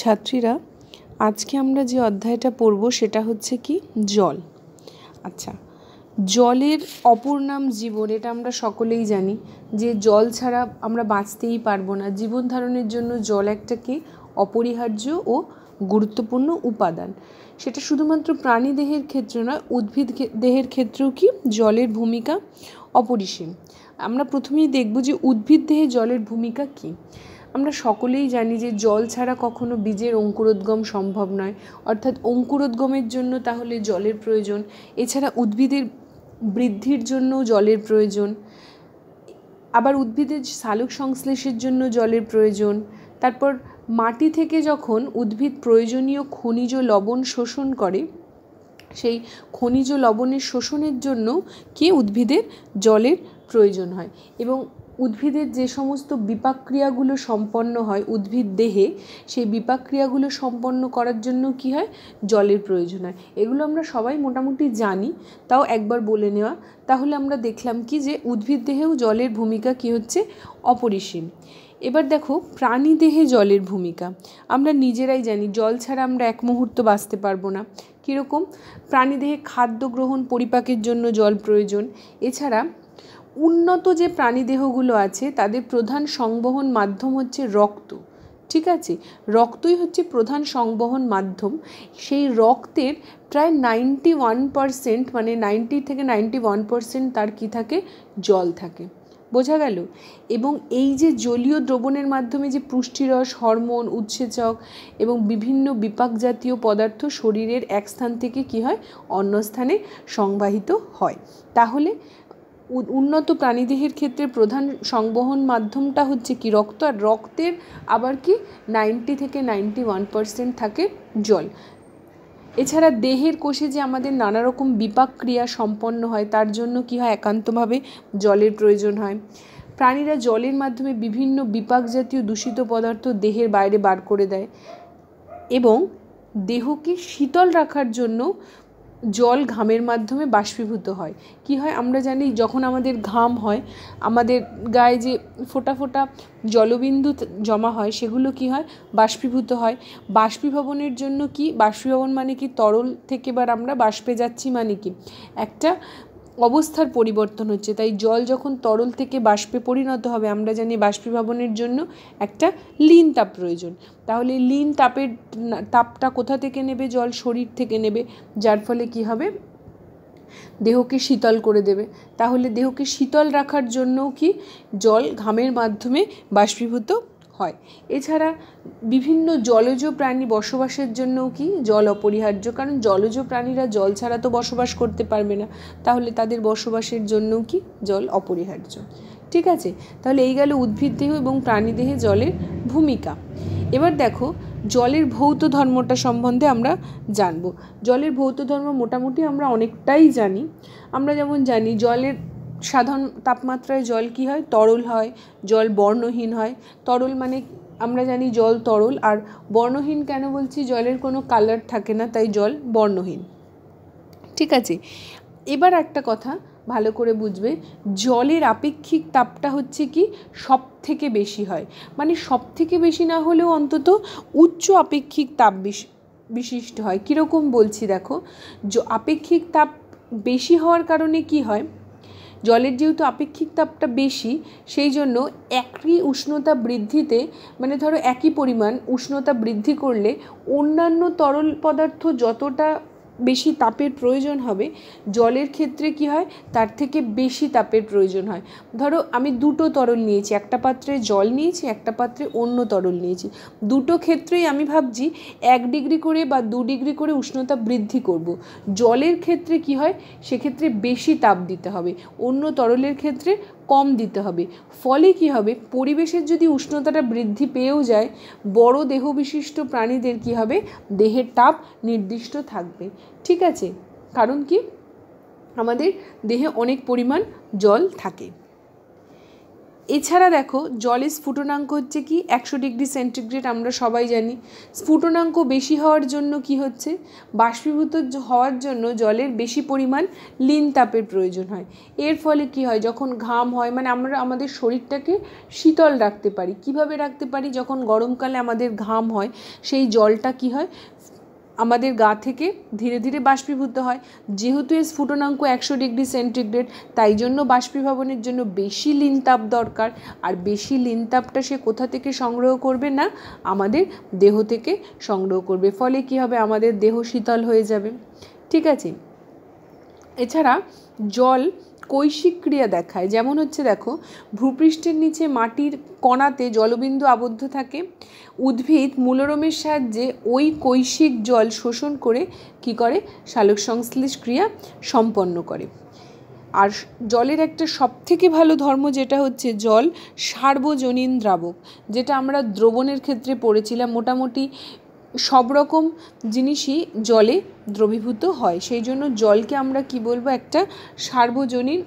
ছাত্রীরা, আজকে আমরা যে অধ্যায়টা পড়ব সেটা হচ্ছে কি? জল। আচ্ছা জলের অপর নাম জীবন, এটা আমরা সকলেই জানি যে জল ছাড়া আমরা বাঁচতেই পারব না। জীবন ধারণের জন্য জল একটা কি অপরিহার্য ও গুরুত্বপূর্ণ উপাদান। সেটা শুধুমাত্র প্রাণী দেহের ক্ষেত্রে নয়, উদ্ভিদ দেহের ক্ষেত্রেও কি? জলের ভূমিকা অপরিসীম। আমরা প্রথমেই দেখব যে উদ্ভিদ দেহে জলের ভূমিকা কী। আমরা সকলেই জানি যে জল ছাড়া কখনো বীজের অঙ্কুরোদ্গম সম্ভব নয়। অর্থাৎ অঙ্কুরোদ্গমের জন্য তাহলে জলের প্রয়োজন, এছাড়া উদ্ভিদের বৃদ্ধির জন্য জলের প্রয়োজন। আবার উদ্ভিদের সালোক সংশ্লেষের জন্য জলের প্রয়োজন। তারপর মাটি থেকে যখন উদ্ভিদ প্রয়োজনীয় খনিজ লবণ শোষণ করে, সেই খনিজ লবণের শোষণের জন্য কি উদ্ভিদের জলের প্রয়োজন হয়? এবং উদ্ভিদের যে সমস্ত বিপাক ক্রিয়াগুলো সম্পন্ন হয়, উদ্ভিদ দেহে, সেই বিপাক ক্রিয়াগুলো সম্পন্ন করার জন্য কি হয়? জলের প্রয়োজন হয়। এগুলো আমরা সবাই মোটামুটি জানি, তাও একবার বলে নেওয়া। তাহলে আমরা দেখলাম কি যে উদ্ভিদ দেহেও জলের ভূমিকা কি হচ্ছে? অপরিসীম। এবার দেখো, প্রাণী দেহে জলের ভূমিকা। আমরা নিজেরাই জানি, জল ছাড়া আমরা এক মুহূর্ত বাঁচতে পারব না। কীরকম? প্রাণীদেহে খাদ্য গ্রহণ পরিপাকের জন্য জল প্রয়োজন। এছাড়া উন্নত যে প্রাণীদেহগুলো আছে, তাদের প্রধান সংবহন মাধ্যম হচ্ছে রক্ত। ঠিক আছে? রক্তই হচ্ছে প্রধান সংবহন মাধ্যম। সেই রক্তের প্রায় নাইনটি ওয়ান পারসেন্ট মানে নাইনটি থেকে নাইনটি ওয়ান পারসেন্ট তার কী থাকে? জল থাকে। বোঝা গেল? এবং এই যে জলীয় দ্রবণের মাধ্যমে যে পুষ্টিরস, হরমোন, উৎসেচক এবং বিভিন্ন বিপাক জাতীয় পদার্থ শরীরের এক স্থান থেকে কি হয়? অন্য স্থানে সংবাহিত হয়। তাহলে উন্নত প্রাণীদেহের ক্ষেত্রে প্রধান সংবহন মাধ্যমটা হচ্ছে কি রক্ত, আর রক্তের আবার কি নাইনটি থেকে নাইনটি ওয়ান পারসেন্ট থাকে জল। এছাড়া দেহের কোষে যে আমাদের নানা রকম বিপাক ক্রিয়া সম্পন্ন হয়, তার জন্য কি হয়? একান্তভাবে জলের প্রয়োজন হয়। প্রাণীরা জলের মাধ্যমে বিভিন্ন বিপাক জাতীয় দূষিত পদার্থ দেহের বাইরে বার করে দেয় এবং দেহকে শীতল রাখার জন্য জল ঘামের মাধ্যমে বাষ্পীভূত হয়। কি হয় আমরা জানি যখন আমাদের ঘাম হয়, আমাদের গায়ে যে ফোটা ফোটা জলবিন্দু জমা হয়, সেগুলো কি হয়? বাষ্পীভূত হয়। বাষ্পীভবনের জন্য কি? বাষ্পীভবন মানে কি? তরল থেকে এবার আমরা বাষ্পে যাচ্ছি মানে কি? একটা অবস্থার পরিবর্তন হচ্ছে। তাই জল যখন তরল থেকে বাষ্পে পরিণত হবে, আমরা জানি বাষ্পীভবনের জন্য একটা লিন তাপ প্রয়োজন। তাহলে লিন তাপের তাপটা কোথা থেকে নেবে? জল শরীর থেকে নেবে, যার ফলে কি হবে? দেহকে শীতল করে দেবে। তাহলে দেহকে শীতল রাখার জন্যও কি জল ঘামের মাধ্যমে বাষ্পীভূত হয়। এছাড়া বিভিন্ন জলজ প্রাণী বসবাসের জন্যও কি জল অপরিহার্য? কারণ জলজ প্রাণীরা জল ছাড়া তো বসবাস করতে পারবে না। তাহলে তাদের বসবাসের জন্যও কি জল অপরিহার্য? ঠিক আছে, তাহলে এই গেল উদ্ভিদ দেহ এবং প্রাণী দেহে জলের ভূমিকা। এবার দেখো, জলের ভৌত ধর্মটা সম্বন্ধে আমরা জানব। জলের ভৌত ধর্ম মোটামুটি আমরা অনেকটাই জানি। আমরা যেমন জানি জলের সাধারণ তাপমাত্রায় জল কি হয়? তরল হয়। জল বর্ণহীন হয়। তরল মানে আমরা জানি জল তরল। আর বর্ণহীন কেন বলছি? জলের কোনো কালার থাকে না, তাই জল বর্ণহীন। ঠিক আছে? এবার একটা কথা ভালো করে বুঝবে। জলের আপেক্ষিক তাপটা হচ্ছে কি? সব থেকে বেশি হয়। মানে সব থেকে বেশি না হলেও অন্তত উচ্চ আপেক্ষিক তাপ বিশিষ্ট হয়। কীরকম বলছি দেখো? আপেক্ষিক তাপ বেশি হওয়ার কারণে কি হয়? জলের যেহেতু আপেক্ষিক তাপটা বেশি, সেই জন্য একই উষ্ণতা বৃদ্ধিতে মানে ধরো একই পরিমাণ উষ্ণতা বৃদ্ধি করলে অন্যান্য তরল পদার্থ যতটা বেশি তাপের প্রয়োজন হবে, জলের ক্ষেত্রে কি হয়? তার থেকে বেশি তাপের প্রয়োজন হয়। ধরো আমি দুটো তরল নিয়েছি, একটা পাত্রে জল নিয়েছি, একটা পাত্রে অন্য তরল নিয়েছি। দুটো ক্ষেত্রেই আমি ভাবছি এক ডিগ্রি করে বা দু ডিগ্রি করে উষ্ণতা বৃদ্ধি করব। জলের ক্ষেত্রে কি হয়? সেক্ষেত্রে বেশি তাপ দিতে হবে। অন্য তরলের ক্ষেত্রে কম দিতে হবে। ফলে কি হবে? পরিবেশের যদি উষ্ণতাটা বৃদ্ধি পেয়েও যায়, বড় দেহ বিশিষ্ট প্রাণীদের কি হবে? দেহের তাপ নির্দিষ্ট থাকবে। ঠিক আছে? কারণ কি? আমাদের দেহে অনেক পরিমাণ জল থাকে। এছাড়া দেখো, জলের স্ফুটনাঙ্ক হচ্ছে কি? একশো ডিগ্রি সেন্টিগ্রেড আমরা সবাই জানি। স্ফুটনাঙ্ক বেশি হওয়ার জন্য কি হচ্ছে? বাষ্পীভূত হওয়ার জন্য জলের বেশি পরিমাণ লিন তাপের প্রয়োজন হয়। এর ফলে কি হয়? যখন ঘাম হয় মানে আমরা, আমাদের শরীরটাকে শীতল রাখতে পারি। কীভাবে রাখতে পারি? যখন গরমকালে আমাদের ঘাম হয়, সেই জলটা কি হয়? আমাদের গা থেকে ধীরে ধীরে বাষ্পীভূত হয়। যেহেতু এর স্ফুটনাঙ্ক একশো ডিগ্রি সেন্টিগ্রেড, তাই জন্য বাষ্পীভবনের জন্য বেশি লিনতাপ দরকার। আর বেশি লিন তাপটা সে কোথা থেকে সংগ্রহ করবে না, আমাদের দেহ থেকে সংগ্রহ করবে। ফলে কি হবে? আমাদের দেহ শীতল হয়ে যাবে। ঠিক আছে? এছাড়া জল কৈশিক ক্রিয়া দেখায়। যেমন হচ্ছে দেখো, ভূপৃষ্ঠের নিচে মাটির কণাতে জলবিন্দু আবদ্ধ থাকে। উদ্ভিদ মূলরমের সাহায্যে ওই কৈশিক জল শোষণ করে কি করে? সালোক সংশ্লেষ ক্রিয়া সম্পন্ন করে। আর জলের একটা সবথেকে ভালো ধর্ম যেটা হচ্ছে জল সার্বজনীন দ্রাবক, যেটা আমরা দ্রবণের ক্ষেত্রে পড়েছিলাম। মোটামুটি সব রকম জিনিসই জলে দ্রবীভূত হয়। সেই জন্য জলকে আমরা কি বলব? একটা সার্বজনীন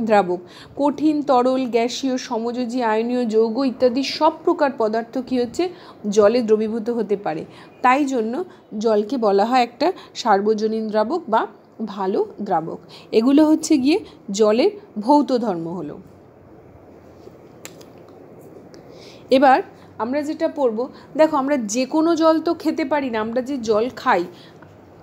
দ্রাবক। কঠিন, তরল, গ্যাসীয়, সমযোজী, আয়নীয়, যৌগ ইত্যাদি সব প্রকার পদার্থ কী হচ্ছে? জলে দ্রবীভূত হতে পারে। তাই জন্য জলকে বলা হয় একটা সার্বজনীন দ্রাবক বা ভালো দ্রাবক। এগুলো হচ্ছে গিয়ে জলের ভৌত ধর্ম হলো। এবার আমরা যেটা পড়ব দেখো আমরা যে কোনো জল তো খেতে পারি না, আমরা যে জল খাই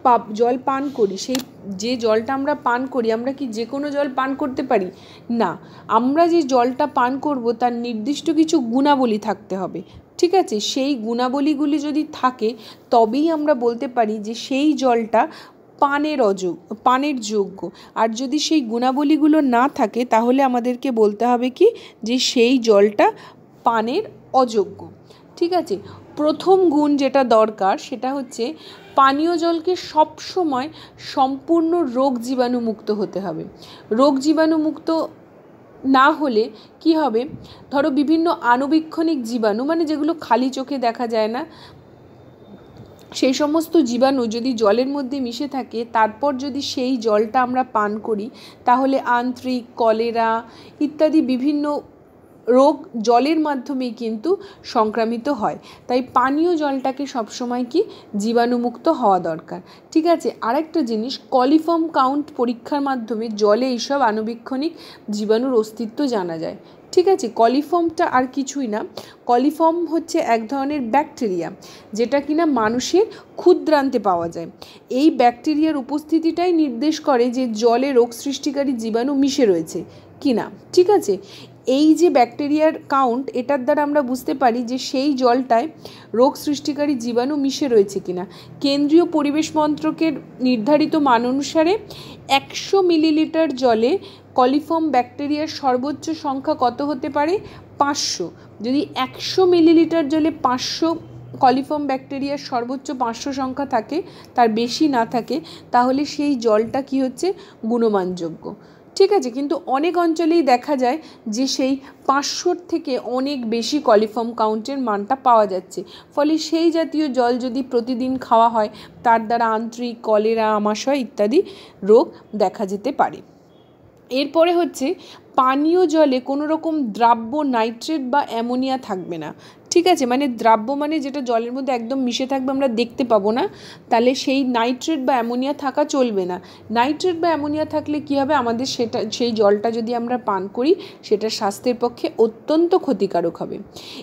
পাপ জল পান করি, সেই যে জলটা আমরা পান করি, আমরা কি যে কোনো জল পান করতে পারি? না, আমরা যে জলটা পান করব তার নির্দিষ্ট কিছু গুণাবলী থাকতে হবে, ঠিক আছে? সেই গুণাবলীগুলি যদি থাকে, তবেই আমরা বলতে পারি যে সেই জলটা পানের অযোগ, পানের যোগ্য। আর যদি সেই গুণাবলীগুলো না থাকে, তাহলে আমাদেরকে বলতে হবে কি? যে সেই জলটা পানের অযোগ্য। ঠিক আছে? প্রথম গুণ যেটা দরকার সেটা হচ্ছে পানীয় জলকে সবসময় সম্পূর্ণ রোগ জীবাণুমুক্ত হতে হবে। রোগ জীবাণুমুক্ত না হলে কি হবে? ধরো বিভিন্ন আণুবীক্ষণিক জীবাণু মানে যেগুলো খালি চোখে দেখা যায় না, সেই সমস্ত জীবাণু যদি জলের মধ্যে মিশে থাকে, তারপর যদি সেই জলটা আমরা পান করি, তাহলে আন্ত্রিক, কলেরা ইত্যাদি বিভিন্ন রোগ জলের মাধ্যমেই কিন্তু সংক্রামিত হয়। তাই পানীয় জলটাকে সবসময় কি জীবাণুমুক্ত হওয়া দরকার। ঠিক আছে, আরেকটা জিনিস কলিফর্ম কাউন্ট পরীক্ষার মাধ্যমে জলে এইসব আণুবীক্ষণিক জীবাণুর অস্তিত্ব জানা যায়। ঠিক আছে কলিফর্মটা আর কিছুই না। কলিফর্ম হচ্ছে এক ধরনের ব্যাকটেরিয়া যেটা কিনা মানুষের ক্ষুদ্রান্তে পাওয়া যায়। এই ব্যাকটেরিয়ার উপস্থিতিটাই নির্দেশ করে যে জলে রোগ সৃষ্টিকারী জীবাণু মিশে রয়েছে কিনা। ঠিক আছে এই যে ব্যাকটেরিয়ার কাউন্ট এটার দ্বারা আমরা বুঝতে পারি যে সেই জলটায় রোগ সৃষ্টিকারী জীবাণু মিশে রয়েছে কিনা। কেন্দ্রীয় পরিবেশ মন্ত্রকের নির্ধারিত মান অনুসারে একশো মিলিলিটার জলে কলিফর্ম ব্যাকটেরিয়ার সর্বোচ্চ সংখ্যা কত হতে পারে? পাঁচশো। যদি একশো মিলিলিটার জলে পাঁচশো কলিফর্ম ব্যাকটেরিয়ার সর্বোচ্চ পাঁচশো সংখ্যা থাকে, তার বেশি না থাকে, তাহলে সেই জলটা কি হচ্ছে? গুণমানযোগ্য। ঠিক আছে, কিন্তু অনেক অঞ্চলেই দেখা যায় যে সেই পাঁচশোর থেকে অনেক বেশি কলিফর্ম কাউন্টের মানটা পাওয়া যাচ্ছে। ফলে সেই জাতীয় জল যদি প্রতিদিন খাওয়া হয়, তার দ্বারা আন্ত্রিক, কলেরা, আমাশয় ইত্যাদি রোগ দেখা যেতে পারে। এরপরে হচ্ছে, পানীয় জলে কোনো রকম দ্রাব্য নাইট্রেট বা অ্যামোনিয়া থাকবে না। ঠিক আছে মানে দ্রাব্য মানে যেটা জলের মধ্যে একদম মিশে থাকবে আমরা দেখতে পাবো না, তাহলে সেই নাইট্রেট বা অ্যামোনিয়া থাকা চলবে না। নাইট্রেট বা অ্যামোনিয়া থাকলে কী হবে? আমাদের সেটা, সেই জলটা যদি আমরা পান করি, সেটা স্বাস্থ্যের পক্ষে অত্যন্ত ক্ষতিকারক হবে।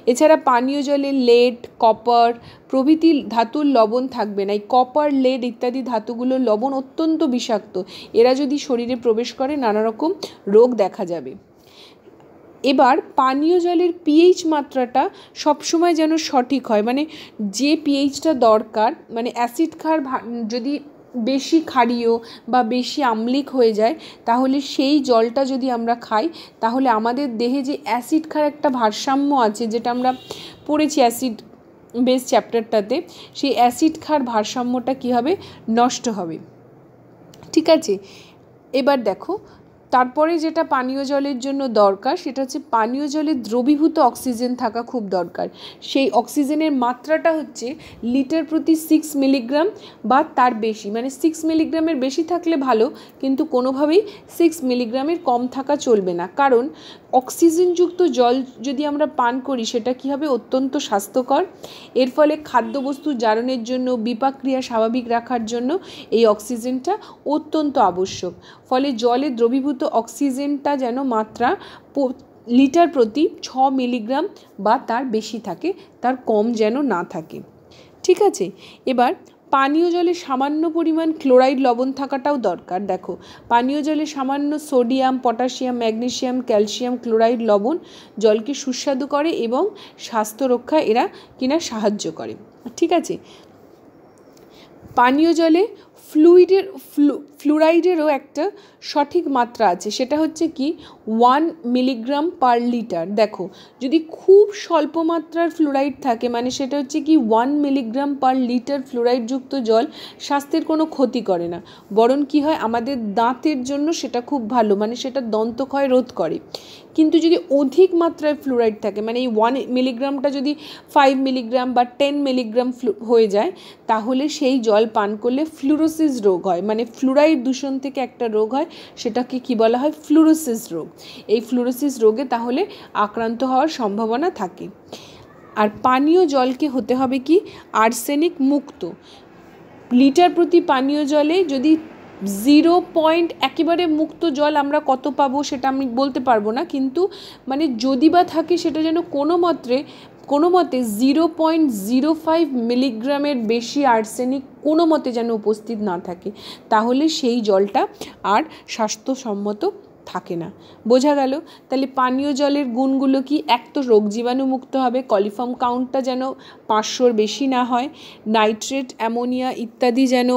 এছাড়া পানীয় জলে লেড, কপার, প্রভৃতি ধাতুর লবণ থাকবে না। এই কপার, লেড ইত্যাদি ধাতুগুলোর লবণ অত্যন্ত বিষাক্ত। এরা যদি শরীরে প্রবেশ করে, নানা রকম রোগ দেখা যাবে। এবার পানীয় জলের পিএইচ মাত্রাটা সবসময় যেন সঠিক হয়। মানে যে পিএইচটা দরকার মানে অ্যাসিড খার যদি বেশি ক্ষারীয় বা বেশি আম্লিক হয়ে যায়, তাহলে সেই জলটা যদি আমরা খাই, তাহলে আমাদের দেহে যে অ্যাসিড খার একটা ভারসাম্য আছে, যেটা আমরা পড়েছি অ্যাসিড বেস চ্যাপ্টারটাতে সেই অ্যাসিড খার ভারসাম্যটা কী হবে নষ্ট হবে। ঠিক আছে? এবার দেখো তারপরে যেটা পানীয় জলের জন্য দরকার, সেটা হচ্ছে পানীয় জলে দ্রবীভূত অক্সিজেন থাকা খুব দরকার। সেই অক্সিজেনের মাত্রাটা হচ্ছে লিটার প্রতি সিক্স মিলিগ্রাম বা তার বেশি। মানে সিক্স মিলিগ্রামের বেশি থাকলে ভালো, কিন্তু কোনোভাবেই সিক্স মিলিগ্রামের কম থাকা চলবে না। কারণ অক্সিজেনযুক্ত জল যদি আমরা পান করি, সেটা কী হবে? অত্যন্ত স্বাস্থ্যকর। এর ফলে খাদ্যবস্তু জারণের জন্য, বিপাক্রিয়া স্বাভাবিক রাখার জন্য এই অক্সিজেনটা অত্যন্ত আবশ্যক। ফলে জলে দ্রবীভূত অক্সিজেনটা যেন মাত্রা লিটার প্রতি ছ মিলিগ্রাম বা তার বেশি থাকে, তার কম যেন না থাকে। ঠিক আছে? এবার পানীয় জলে সামান্য পরিমাণ ক্লোরাইড লবণ থাকাটাও দরকার। দেখো, পানীয় জলে সামান্য sodium, potassium, magnesium, calcium, chloride লবণ জলকে সুস্বাদু করে এবং স্বাস্থ্য রক্ষা এরা কিনা সাহায্য করে। ঠিক আছে? পানীয় জলে ফ্লুইডের ফ্লু ফ্লুরাইডেরও একটা সঠিক মাত্রা আছে, সেটা হচ্ছে কি ওয়ান মিলিগ্রাম পার লিটার দেখো, যদি খুব স্বল্প মাত্রার ফ্লুরাইড থাকে মানে সেটা হচ্ছে কি ওয়ান মিলিগ্রাম পার লিটার ফ্লুরাইডযুক্ত জল স্বাস্থ্যের কোনো ক্ষতি করে না। বরং কি হয়, আমাদের দাঁতের জন্য সেটা খুব ভালো মানে সেটা দন্তক্ষয় রোধ করে। কিন্তু যদি অধিক মাত্রায় ফ্লুরাইড থাকে মানে এই ওয়ান মিলিগ্রামটা যদি ফাইভ মিলিগ্রাম বা টেন মিলিগ্রাম হয়ে যায়, তাহলে সেই জল পান করলে ফ্লুরোসিস রোগ হয় মানে ফ্লুরাইড দূষণ থেকে একটা রোগ হয়, সেটাকে কি বলা হয়? ফ্লুরোসিস রোগ। এই ফ্লুরোসিস রোগে তাহলে আক্রান্ত হওয়ার সম্ভাবনা থাকে। আর পানীয় জলকে হতে হবে কি? আর্সেনিক মুক্ত। লিটার প্রতি পানীয় জলে যদি জিরো পয়েন্ট একেবারে মুক্ত জল আমরা কত পাবো সেটা আমি বলতে পারব না, কিন্তু মানে যদি বা থাকে সেটা যেন কোনো মত্রে কোনো মতে জিরো পয়েন্ট জিরো ফাইভ মিলিগ্রামের বেশি আর্সেনিক কোনো মতে যেন উপস্থিত না থাকে। তাহলে সেই জলটা আর স্বাস্থ্যসম্মত থাকে না। বোঝা গেল? তাহলে পানীয় জলের গুণগুলো কি? এক তো রোগ জীবাণুমুক্ত হবে কলিফর্ম কাউন্টটা যেন পাঁচশোর বেশি না হয় নাইট্রেট অ্যামোনিয়া ইত্যাদি যেন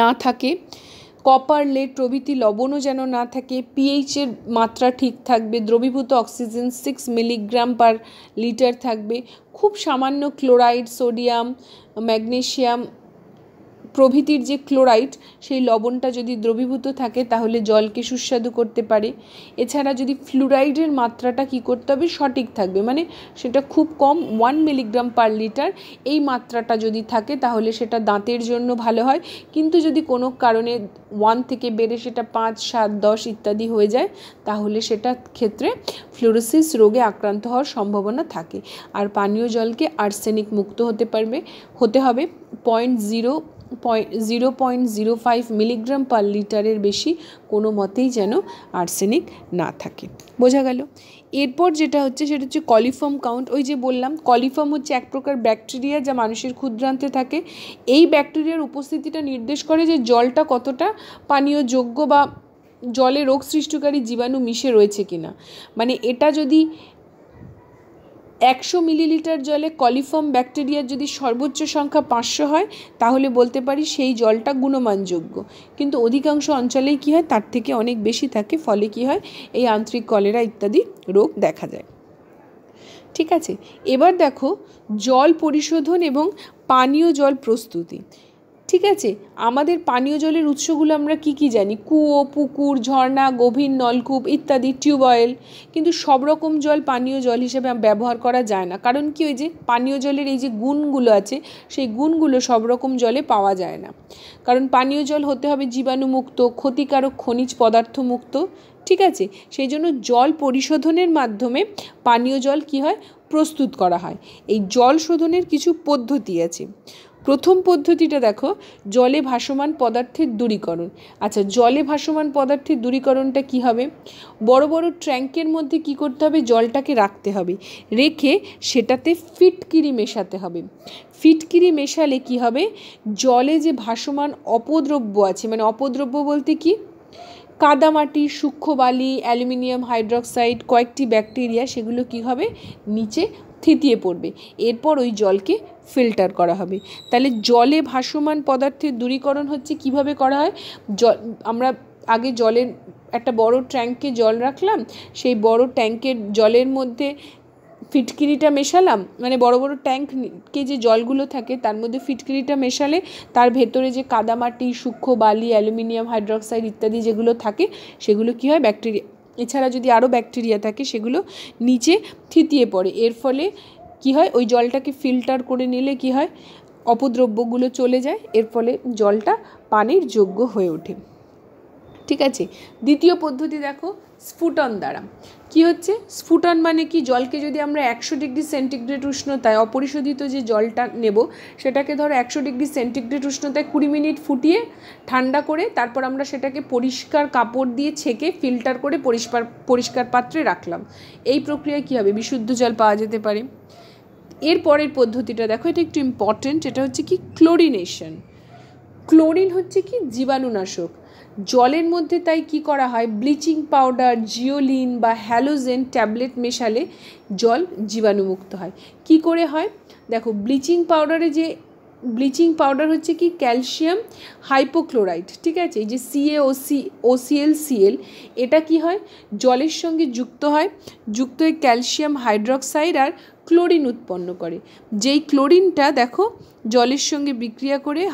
না থাকে। কপার লেড প্রভৃতি লবণও যেন না থাকে পিএইচের মাত্রা ঠিক থাকবে, দ্রবীভূত oxygen six milligram per litre থাকবে। খুব সামান্য ক্লোরাইড সোডিয়াম ম্যাগনেশিয়াম প্রভৃতির যে ক্লোরাইড, সেই লবণটা যদি দ্রবীভূত থাকে, তাহলে জলকে সুস্বাদু করতে পারে। এছাড়া যদি ফ্লুরাইডের মাত্রাটা কি করতে হবে, সঠিক থাকবে। মানে সেটা খুব কম ওয়ান মিলিগ্রাম পার লিটার এই মাত্রাটা যদি থাকে, তাহলে সেটা দাঁতের জন্য ভালো হয়। কিন্তু যদি কোনো কারণে ওয়ান থেকে বেড়ে সেটা পাঁচ, সাত, দশ ইত্যাদি হয়ে যায়, তাহলে সেটা ক্ষেত্রে ফ্লোরোসিস রোগে আক্রান্ত হওয়ার সম্ভাবনা থাকে। আর পানীয় জলকে আর্সেনিক মুক্ত হতে পারবে, হতে হবে point zero point zero point zero five milligram per লিটারের বেশি কোনো মতেই যেন আর্সেনিক না থাকে। বোঝা গেল? এরপর যেটা হচ্ছে সেটা হচ্ছে কলিফর্ম কাউন্ট ওই যে বললাম কলিফর্ম হচ্ছে এক প্রকার ব্যাকটেরিয়া যা মানুষের ক্ষুদ্রান্তে থাকে। এই ব্যাকটেরিয়ার উপস্থিতিটা নির্দেশ করে যে জলটা কতটা পানীয় যোগ্য বা জলে রোগ সৃষ্টিকারী জীবাণু মিশে রয়েছে কিনা। মানে এটা যদি একশো মিলিলিটার জলে কলিফর্ম ব্যাকটেরিয়ার যদি সর্বোচ্চ সংখ্যা পাঁচশো হয়, তাহলে বলতে পারি সেই জলটা গুণমানযোগ্য। কিন্তু অধিকাংশ অঞ্চলেই কী হয়, তার থেকে অনেক বেশি থাকে, ফলে কী হয়, এই আন্তরিক কলেরা ইত্যাদি রোগ দেখা যায়। ঠিক আছে, এবার দেখো জল পরিশোধন এবং পানীয় জল প্রস্তুতি। ঠিক আছে? আমাদের পানীয় জলের উৎসগুলো আমরা কি কি জানি? কুয়ো, পুকুর, ঝর্ণা, গভীর নলকূপ ইত্যাদি টিউবওয়েল কিন্তু সব রকম জল পানীয় জল হিসেবে ব্যবহার করা যায় না। কারণ কি ওই যে পানীয় জলের এই যে গুণগুলো আছে, সেই গুণগুলো সব রকম জলে পাওয়া যায় না। কারণ পানীয় জল হতে হবে জীবাণুমুক্ত, ক্ষতিকারক খনিজ পদার্থ মুক্ত ঠিক আছে? সেই জন্য জল পরিশোধনের মাধ্যমে পানীয় জল কি হয়? প্রস্তুত করা হয়। এই জল শোধনের কিছু পদ্ধতি আছে। প্রথম পদ্ধতিটা দেখো, জলে ভাসমান পদার্থের দূরীকরণ। আচ্ছা জলে ভাসমান পদার্থের দূরীকরণটা কি হবে? বড় বড় ট্যাঙ্কের মধ্যে কি করতে হবে? জলটাকে রাখতে হবে। রেখে সেটাতে ফিটকিরি মেশাতে হবে। ফিটকিরি মেশালে কি হবে? জলে যে ভাসমান অপদ্রব্য আছে মানে অপদ্রব্য বলতে কি? কাদামাটি সূক্ষ্ম বালি অ্যালুমিনিয়াম হাইড্রক্সাইড, কয়েকটি ব্যাকটেরিয়া, সেগুলো কি হবে? নিচে থিতিয়ে পড়বে। এরপর ওই জলকে ফিল্টার করা হবে। তাহলে জলে ভাসমান পদার্থের দূরীকরণ হচ্ছে কীভাবে করা হয়? জল, আমরা আগে জলের একটা বড় ট্যাঙ্কে জল রাখলাম, সেই বড় ট্যাঙ্কের জলের মধ্যে ফিটকিরিটা মেশালাম মানে বড় বড় ট্যাঙ্কে যে জলগুলো থাকে তার মধ্যে ফিটকিরিটা মেশালে তার ভেতরে যে কাদামাটি, সূক্ষ্ম বালি, অ্যালুমিনিয়াম হাইড্রক্সাইড ইত্যাদি যেগুলো থাকে, সেগুলো কী হয়? ব্যাকটেরিয়া এছাড়া যদি আরও ব্যাকটেরিয়া থাকে, সেগুলো নিচে থিতিয়ে পড়ে। এর ফলে কি হয়? ওই জলটাকে ফিল্টার করে নিলে কি হয়? অপদ্রব্যগুলো চলে যায়। এর ফলে জলটা পানির যোগ্য হয়ে ওঠে। ঠিক আছে? দ্বিতীয় পদ্ধতি দেখো, স্ফুটন দ্বারা। কি হচ্ছে? স্ফুটন মানে কি? জলকে যদি আমরা একশো ডিগ্রি সেন্টিগ্রেড উষ্ণতায়, অপরিশোধিত যে জলটা নেব, সেটাকে ধরো একশো ডিগ্রি সেন্টিগ্রেড উষ্ণতায় কুড়ি মিনিট ফুটিয়ে ঠান্ডা করে, তারপর আমরা সেটাকে পরিষ্কার কাপড় দিয়ে ছেঁকে ফিল্টার করে পরিষ্কার পরিষ্কার পাত্রে রাখলাম। এই প্রক্রিয়ায় কী হবে? বিশুদ্ধ জল পাওয়া যেতে পারে। এর পরের পদ্ধতিটা দেখো, এটা একটু ইম্পর্টেন্ট এটা হচ্ছে কি? ক্লোরিনেশন ক্লোরিন হচ্ছে কি? জীবাণুনাশক। জলের মধ্যে তাই কি করা হয়? ব্লিচিং পাউডার, জিওলিন বা হ্যালোজেন ট্যাবলেট মেশালে জল জীবাণুমুক্ত হয়। কি করে হয়? দেখো, ব্লিচিং পাউডারে যে, ব্লিচিং পাউডার হচ্ছে কি? ক্যালসিয়াম হাইপোক্লোরাইড, ঠিক আছে? এই যে CA O C OCL CL এটা কি হয়? জলের সঙ্গে যুক্ত হয়, যুক্ত হয়ে ক্যালসিয়াম হাইড্রক্সাইড আর ক্লোরিন উৎপন্ন করে। যেই ক্লোরিনটা, দেখো, জলের সঙ্গে বিক্রিয়া করে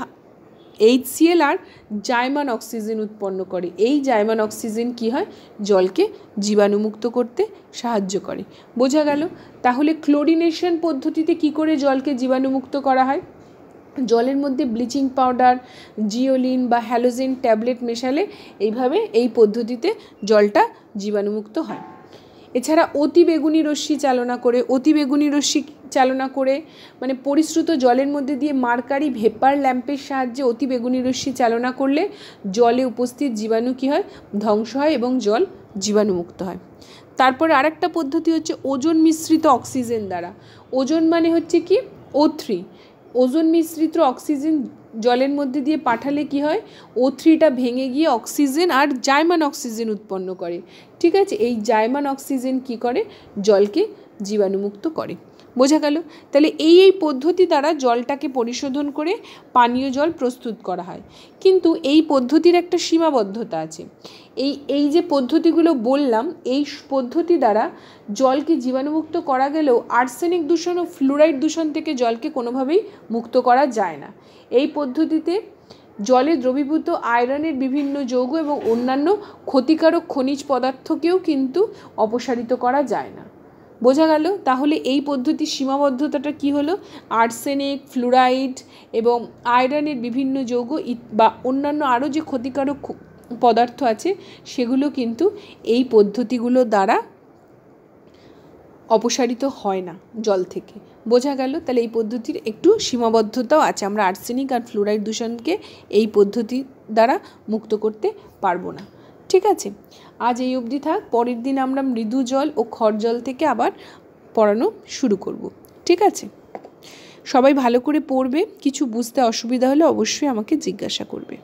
এইচসিএল আর জাইমান অক্সিজেন উৎপন্ন করে। এই জাইমান অক্সিজেন কি হয়? জলকে জীবাণুমুক্ত করতে সাহায্য করে। বোঝা গেল? তাহলে ক্লোরিনেশন পদ্ধতিতে কি করে জলকে জীবাণুমুক্ত করা হয়? জলের মধ্যে ব্লিচিং পাউডার জিওলিন বা হ্যালোজেন ট্যাবলেট মেশালে এইভাবে এই পদ্ধতিতে জলটা জীবাণুমুক্ত হয়। এছাড়া অতি বেগুনি রশ্মি চালনা করে, অতি বেগুনি রশ্মি চালনা করে মানে পরিশ্রুত জলের মধ্যে দিয়ে মার্কারি ভেপার ল্যাম্পের সাহায্যে অতি বেগুনি রশ্মি চালনা করলে জলে উপস্থিত জীবাণু কী হয়? ধ্বংস হয় এবং জল জীবাণুমুক্ত হয়। তারপরে আরেকটা পদ্ধতি হচ্ছে ওজন মিশ্রিত অক্সিজেন দ্বারা। ওজন মানে হচ্ছে কি? ও থ্রি ওজন মিশ্রিত অক্সিজেন জলের মধ্যে দিয়ে পাঠালে কি হয়? ও থ্রিটা ভেঙে গিয়ে অক্সিজেন আর জায়মান অক্সিজেন উৎপন্ন করে। ঠিক আছে? এই জায়মান অক্সিজেন কি করে? জলকে জীবাণুমুক্ত করে। বোঝা গেল? তাহলে এই এই পদ্ধতি দ্বারা জলটাকে পরিশোধন করে পানীয় জল প্রস্তুত করা হয়। কিন্তু এই পদ্ধতির একটা সীমাবদ্ধতা আছে। এই এই যে পদ্ধতিগুলো বললাম, এই পদ্ধতি দ্বারা জলকে জীবাণুমুক্ত করা গেলেও আর্সেনিক দূষণ ও ফ্লুরাইড দূষণ থেকে জলকে কোনোভাবেই মুক্ত করা যায় না। এই পদ্ধতিতে জলে দ্রবীভূত আয়রনের বিভিন্ন যৌগ এবং অন্যান্য ক্ষতিকারক খনিজ পদার্থকেও কিন্তু অপসারিত করা যায় না। বোঝা গেল? তাহলে এই পদ্ধতির সীমাবদ্ধতাটা কি হলো? আর্সেনিক, ফ্লুরাইড এবং আয়রনের বিভিন্ন যৌগ বা অন্যান্য আরও যে ক্ষতিকারক পদার্থ আছে, সেগুলো কিন্তু এই পদ্ধতিগুলো দ্বারা অপসারিত হয় না জল থেকে। বোঝা গেল? তাহলে এই পদ্ধতির একটু সীমাবদ্ধতাও আছে। আমরা আর্সেনিক আর ফ্লোরাইড দূষণকে এই পদ্ধতি দ্বারা মুক্ত করতে পারব না। ঠিক আছে? আজ এই অবধি থাক। পরের দিন আমরা মৃদু জল ও খড় জল থেকে আবার পড়ানো শুরু করব। ঠিক আছে? সবাই ভালো করে পড়বে। কিছু বুঝতে অসুবিধা হলে অবশ্যই আমাকে জিজ্ঞাসা করবে।